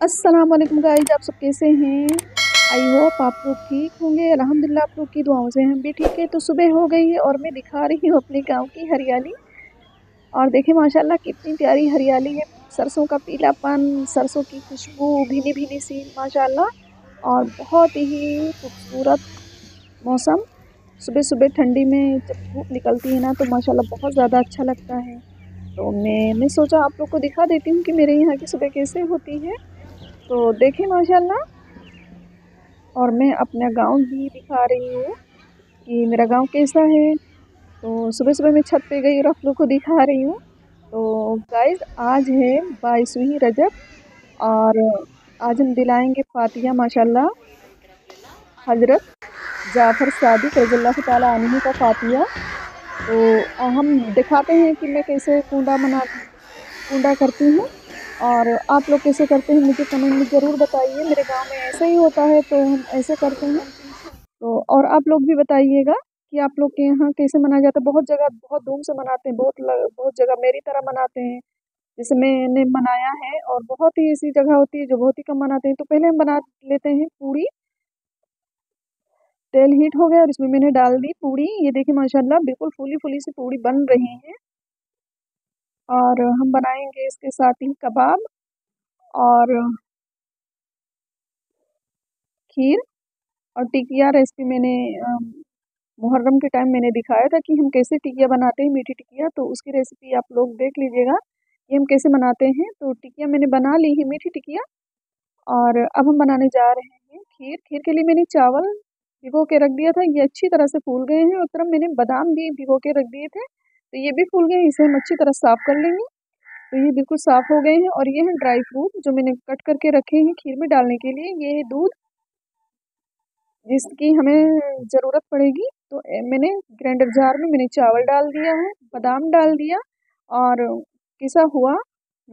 अस्सलाम वालेकुम गाइस आप सब कैसे हैं? आई होप आप लोग ठीक होंगे। अल्हम्दुलिल्लाह आप लोग की दुआओं से हम भी ठीक है। तो सुबह हो गई है और मैं दिखा रही हूँ अपने गाँव की हरियाली। और देखें, माशाल्लाह, कितनी प्यारी हरियाली है। सरसों का पीलापन, सरसों की खुशबू भीनी भीनी सी, माशाल्लाह। और बहुत ही खूबसूरत मौसम। सुबह सुबह ठंडी में जब धूप निकलती है ना तो माशाल्लाह, बहुत ज़्यादा अच्छा लगता है। तो मैं मैं सोचा आप लोग को दिखा देती हूँ कि मेरे यहाँ की सुबह कैसे होती है। तो देखें माशाल्लाह। और मैं अपना गाँव भी दिखा रही हूँ कि मेरा गाँव कैसा है। तो सुबह सुबह मैं छत पे गई और आप लोग को दिखा रही हूँ। तो गाइस आज है बाईसवीं रजब और आज हम दिलाएँगे फातिया माशाल्लाह। हज़रत जाफ़र सादिक रज़ल्ला तनी का फातिया तो हम दिखाते हैं कि मैं कैसे कूड़ा मना, कूड़ा करती हूँ। और आप लोग कैसे करते हैं मुझे कमेंट में ज़रूर बताइए। मेरे गाँव में ऐसा ही होता है तो हम ऐसे करते हैं। तो और आप लोग भी बताइएगा कि आप लोग के यहाँ कैसे मनाया जाता है। बहुत जगह बहुत धूम से मनाते हैं, बहुत बहुत जगह मेरी तरह मनाते हैं। जैसे मैंने मनाया है और बहुत ही ऐसी जगह होती है जो बहुत ही कम मनाते हैं। तो पहले हम बना लेते हैं पूड़ी। तेल हीट हो गया और इसमें मैंने डाल दी पूड़ी। ये देखिए माशाल्लाह बिल्कुल फूली फूली सी पूड़ी बन रही है। और हम बनाएँगे इसके साथ ही कबाब और खीर और टिकिया रेसिपी मैंने मुहर्रम के टाइम मैंने दिखाया था कि हम कैसे टिकिया बनाते हैं, मीठी टिकिया। तो उसकी रेसिपी आप लोग देख लीजिएगा कि हम कैसे बनाते हैं। तो टिकिया मैंने बना ली है, मीठी टिकिया। और अब हम बनाने जा रहे हैं खीर। खीर के लिए मैंने चावल भिगो के रख दिया था, ये अच्छी तरह से फूल गए हैं। और तरफ़ मैंने बादाम भी भिगो के रख दिए थे। तो ये भी फूल गए, इसे हम अच्छी तरह साफ़ कर लेंगे। तो ये बिल्कुल साफ़ हो गए हैं और ये हैं ड्राई फ्रूट जो मैंने कट करके रखे हैं खीर में डालने के लिए। ये है दूध, जिसकी हमें ज़रूरत पड़ेगी। तो मैंने ग्राइंडर जार में मैंने चावल डाल दिया है, बादाम डाल दिया और किसा हुआ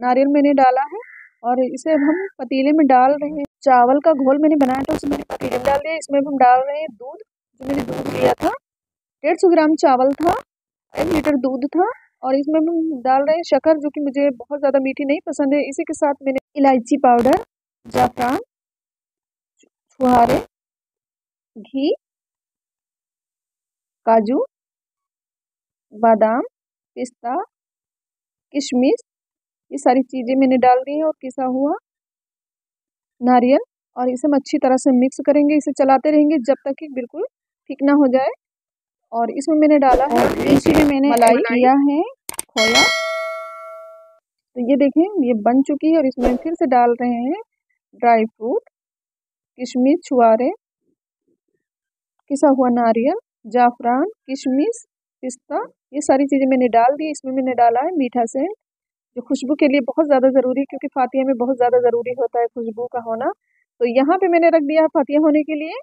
नारियल मैंने डाला है और इसे अब हम पतीले में डाल रहे हैं। चावल का घोल मैंने बनाया था उसे मैंने पतीले में डाल दिया। इसमें हम डाल रहे हैं दूध, जो मैंने दूध लिया था। डेढ़ सौ ग्राम चावल था। एक लीटर दूध था और इसमें हम डाल रहे हैं शक्कर, जो कि मुझे बहुत ज़्यादा मीठी नहीं पसंद है। इसी के साथ मैंने इलायची पाउडर, जाफरान, छुहारे, घी, काजू, बादाम, पिस्ता, किशमिश, ये सारी चीज़ें मैंने डाल दी हैं और किसा हुआ नारियल। और इसे हम अच्छी तरह से मिक्स करेंगे, इसे चलाते रहेंगे जब तक कि बिल्कुल ठीक ना हो जाए। और इसमें मैंने डाला है। में मैंने मलाई किया है खोया। तो ये देखें ये बन चुकी है और इसमें फिर से डाल रहे हैं ड्राई फ्रूट किशमिश छुआरे किसा हुआ नारियल जाफरान किशमिश पिस्ता। ये सारी चीज़ें मैंने डाल दी। इसमें मैंने डाला है मीठा से जो खुशबू के लिए बहुत ज़्यादा ज़रूरी है क्योंकि फातिया में बहुत ज़्यादा ज़रूरी होता है खुशबू का होना। तो यहाँ पे मैंने रख दिया है फातिया होने के लिए।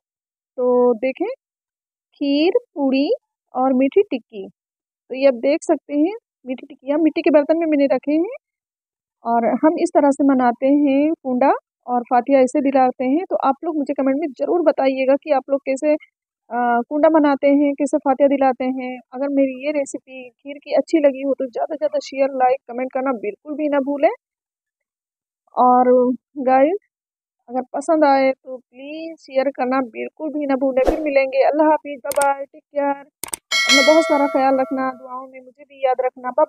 तो देखें खीर, पूड़ी और मीठी टिक्की। तो ये आप देख सकते हैं, मीठी टिक्कियाँ मिट्टी के बर्तन में मैंने रखे हैं और हम इस तरह से मनाते हैं कुंडा और फातिया ऐसे दिलाते हैं। तो आप लोग मुझे कमेंट में ज़रूर बताइएगा कि आप लोग कैसे कुंडा मनाते हैं, कैसे फातिया दिलाते हैं। अगर मेरी ये रेसिपी खीर की अच्छी लगी हो तो ज़्यादा से ज़्यादा शेयर लाइक कमेंट करना बिल्कुल भी ना भूलें। और गाइस अगर पसंद आए तो प्लीज़ शेयर करना, बिल्कुल भी ना भूलें, फिर मिलेंगे। अल्लाह हाफिज़ बाय टेक केयर अपना बहुत सारा ख्याल रखना, दुआओं में मुझे भी याद रखना। बाय